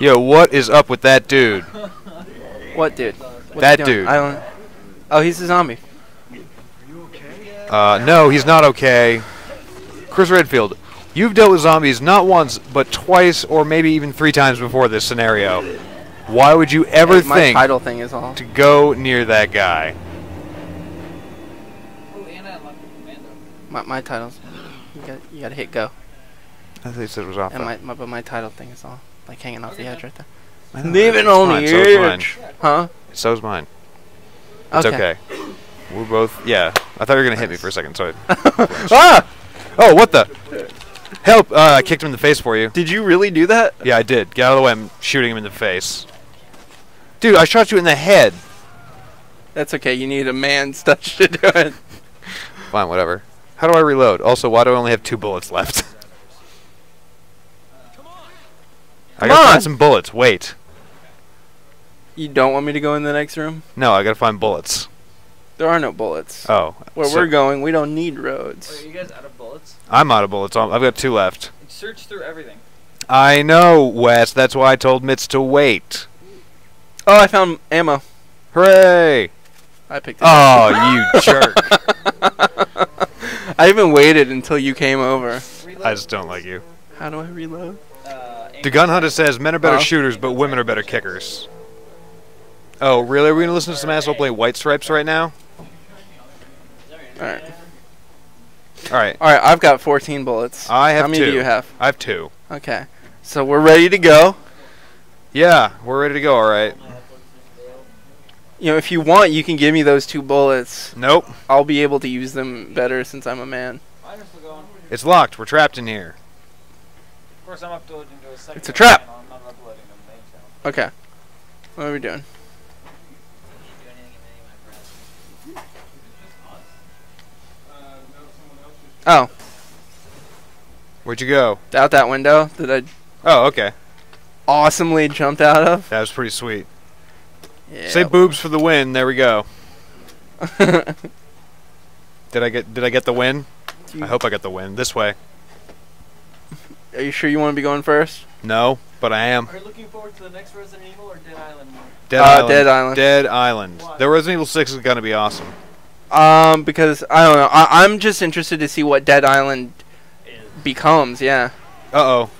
Yo, what is up with that dude? What dude? What's That dude. I don't. Oh, he's a zombie. Are you okay? Uh, no, he's not okay. Chris Redfield, you've dealt with zombies not once, but twice, or maybe even three times before this scenario. Why would you ever Hey, my think title thing is all. to go near that guy? My, my titles. You got you gotta hit go. I think it was off. And my, my but my title thing is all like hanging off the edge right there. I know, Leave it it's on fine, the so is mine. edge. Huh? So's mine. It's okay. We're both. Yeah. I thought you were gonna hit me for a second, so. I, ah! oh, what the? Help! Uh, I kicked him in the face for you. Did you really do that? Yeah, I did. Get out of the way. I'm shooting him in the face. Dude, I shot you in the head. That's okay. You need a man's touch to do it. Fine, whatever. How do I reload? Also, why do I only have two bullets left? I Come gotta on! find some bullets. Wait. You don't want me to go in the next room? No, I gotta find bullets. There are no bullets. Oh. Where so- we're going, we don't need roads. Wait, are you guys out of bullets? I'm out of bullets. I've got two left. Search through everything. I know, Wes. That's why I told Mitts to wait. Oh, I found ammo. Hooray! I picked it up. Oh, you jerk. I even waited until you came over. Reload. I just don't like you. How do I reload? The gun hunter says men are better Oh. shooters, but women are better kickers. Oh, really? Are we gonna listen to some asshole play White Stripes right now? Alright. Alright. Alright, I've got 14 bullets. I have How many two. do you have? I have two. Okay. So we're ready to go. Yeah, we're ready to go, alright. You know, if you want, you can give me those two bullets. Nope. I'll be able to use them better since I'm a man. Mine are still going. It's locked. We're trapped in here. Of course, I'm uploading to a second It's a trap. channel. I'm not uploading to the main channel. Okay. What are we doing? Oh, Where'd you go? out that window that I Oh, okay. awesomely jumped out of. That was pretty sweet. Yeah. Say boobs for the win. There we go. Did I get did I get the win? I hope I got the win. This way. Are you sure you want to be going first? No, but I am. Are you looking forward to the next Resident Evil or Dead Island one? Dead Uh, Island. Dead Island. Dead Island. Why? The Resident Evil 6 is gonna be awesome. Um, because I don't know. I, I'm just interested to see what Dead Island becomes. Yeah. Uh oh.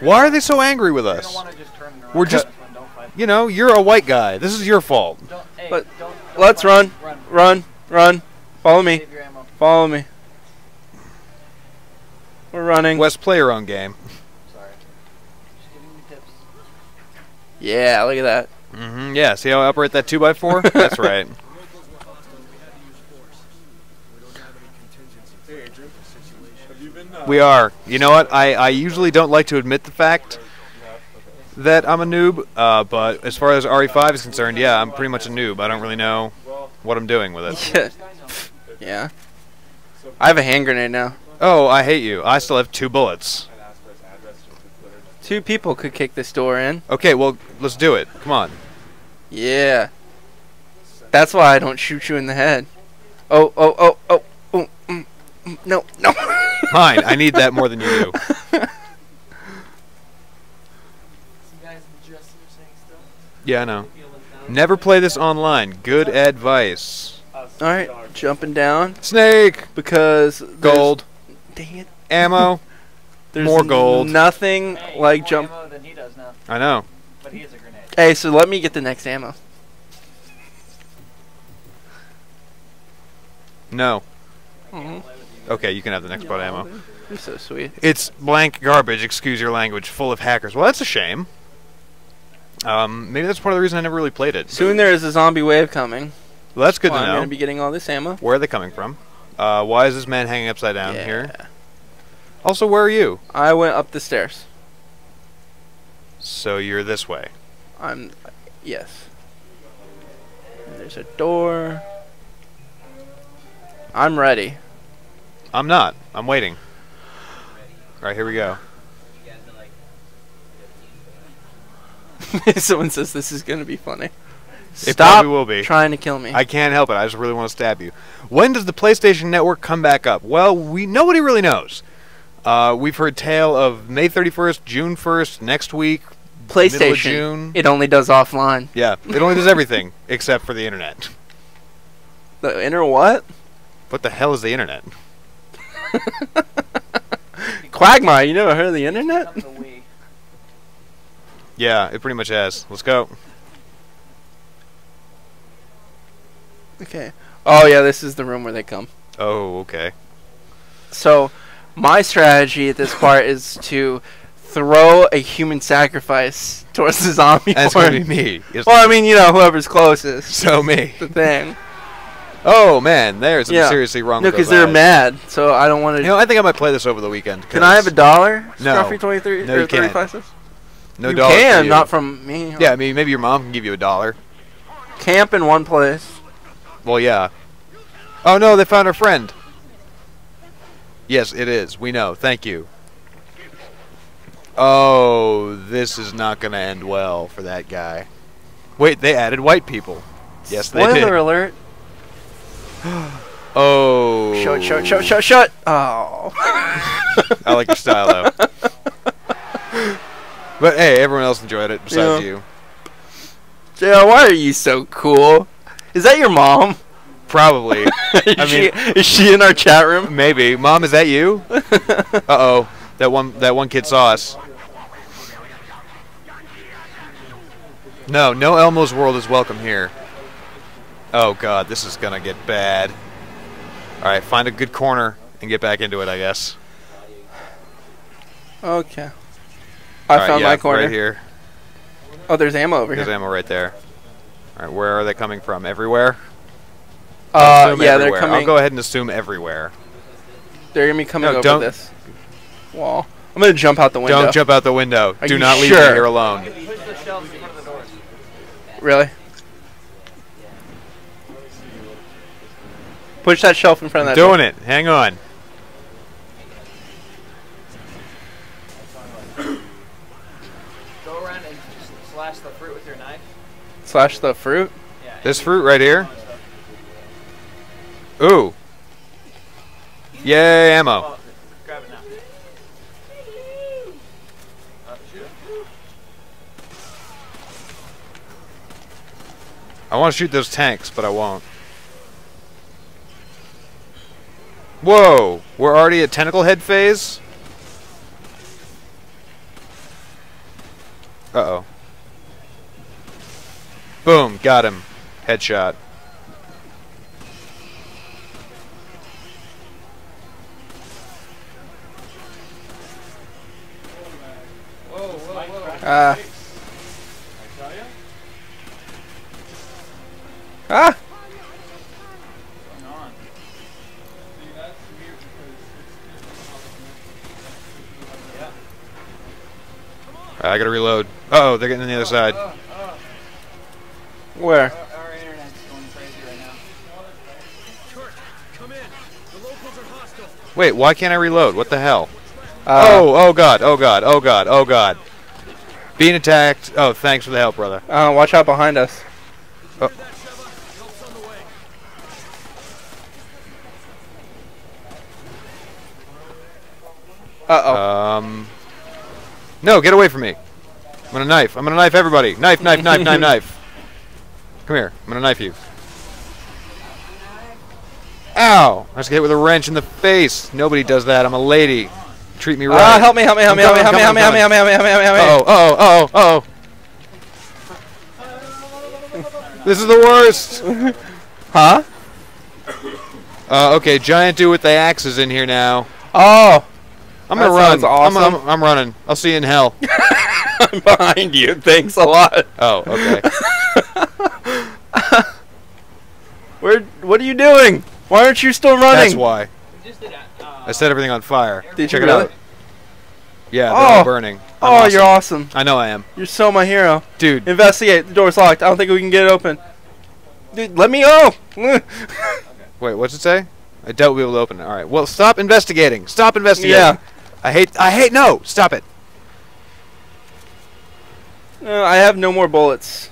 Why are they so angry with us? gonna want to just turn it around. We're just- This one, Don't fight. You know, you're a white guy. This is your fault. Don't, hey, But don't, don't let's run. Run. Run, run. Follow me. Save your ammo. Follow me. We're running. Wes, play your own game. Sorry. Just giving you tips. Yeah, look at that. Mm-hmm. Yeah. See how I operate that two x four? That's right. We are. You know what? I, I usually don't like to admit the fact that I'm a noob, uh, but as far as RE5 is concerned, yeah, I'm pretty much a noob. I don't really know what I'm doing with it. Yeah. yeah. I have a hand grenade now. Oh, I hate you. I still have two bullets. Two people could kick this door in. Okay, well, let's do it. Come on. Yeah. That's why I don't shoot you in the head. Oh, oh, oh, oh. oh mm, mm, no, no. Fine. I need that more than you do. Some guys in the dress are saying stuff. Yeah, I know. Never play this online. Good advice. Alright, jumping down Snake! because Gold. Dang it. Ammo. There's More gold. Nothing Hey, like more jump. ammo than he does now, I know. but he is a grenade. Hey, so let me get the next ammo. No. Mhm. Okay, you can have the next boat ammo. You're so sweet. It's blank garbage, excuse your language, full of hackers. Well, that's a shame. Um, maybe that's part of the reason I never really played it. Soon there is a zombie wave coming. Well, that's good Well, to I'm know. gonna be getting all this ammo. Where are they coming from? Uh, why is this man hanging upside down yeah. here? Also, where are you? I went up the stairs. So you're this way. I'm yes. There's a door. I'm ready. I'm not. I'm waiting. Alright, here we go. Someone says this is gonna be funny. It Stop probably will be. trying to kill me. I can't help it. I just really want to stab you. When does the PlayStation Network come back up? Well, we nobody really knows. Uh, we've heard tale of May 31st, June 1st, next week. Middle of PlayStation. June. It only does offline. Yeah, it only does everything except for the internet. The inner what? What the hell is the internet? Quagmire. You never heard of the internet? Come the Wii. Yeah, it pretty much has. Let's go. Okay. Oh yeah, this is the room where they come. Oh, okay. So, my strategy at this part is to throw a human sacrifice towards the zombie That's horde. gonna be me. It's Well, I mean, you know, whoever's closest. so me. The thing. Oh man, there's something Yeah. seriously wrong. No, with because those they're eyes. mad. So I don't want to. You know, I think I might play this over the weekend. can I have a dollar? No. Scruffy twenty three No, or you can't. thirty five cents. No you dollar for can, you. not from me. Yeah, I mean, maybe your mom can give you a dollar. Camp in one place. Well, yeah. Oh no, they found our friend. Yes, it is. We know. Thank you. Oh, this is not going to end well for that guy. Wait, they added white people. Yes, they did. Spoiler alert. Oh. Shut, shut, shut, shut, shut. Oh. I like your style though. But hey, everyone else enjoyed it besides Yeah. you. JR, why are you so cool? Is that your mom? Probably. is, I she, is she in our chat room? Maybe. Mom, is that you? Uh oh. That one that one kid saw us. No, no Elmo's world is welcome here. Oh god, this is gonna get bad. Alright, find a good corner and get back into it, I guess. Okay. I Alright, found yeah, my corner. Right here. Oh, there's ammo over here. There's ammo right there. Alright, where are they coming from? Everywhere? Uh, yeah, everywhere. they're coming. I'll go ahead and assume everywhere. They're gonna be coming No, over don't- this wall. I'm gonna jump out the window. Don't jump out the window. Are Do not leave me here alone. Push the shelves in front of the doors. Really? Push that shelf in front of I'm that. doing it. Hang on. Go around and just slash the fruit with your knife. Slash the fruit. Yeah. This fruit right here. Ooh. Yay, ammo. Well, grab it now. I want to shoot those tanks, but I won't. Whoa! We're already at tentacle head phase? Uh-oh. Boom, got him. Headshot. Ah. Ah. I gotta reload. Uh oh, they're getting on the other side. Where? Our, our internet's going crazy right now. Wait, why can't I reload? What the hell? Uh, oh, oh god, oh god, oh god, oh god. Being attacked. Oh, thanks for the help, brother. Uh, watch out behind us. Oh. Uh oh. Um. No, get away from me. I'm gonna knife. I'm gonna knife everybody. Knife, knife, knife, knife, knife. Come here. I'm gonna knife you. Ow! I just get hit with a wrench in the face. Nobody does that. I'm a lady. Treat me right. Ah, help me, help me, help me, help me, help me, help me, help me, help me, help me, help me, help me, help me. Oh, oh, oh, oh. This is the worst. Huh? Uh, okay, giant dude with the axes in here now. Oh, I'm gonna That run. awesome. I'm, I'm, I'm running. I'll see you in hell. I'm behind you. Thanks a lot. Oh, okay. Where? What are you doing? Why aren't you still running? That's why. We just did I set everything on fire. Did Check you it out. Yeah, they're Oh. all burning. I'm Oh, awesome. you're awesome. I know I am, You're so my hero. dude. Investigate. The door's locked. I don't think we can get it open. Dude, let me go. Wait, what's it say? I doubt we'll be able to open it. All right. Well, stop investigating. Stop investigating. yeah. I hate. I hate. No. Stop it. Uh, I have no more bullets.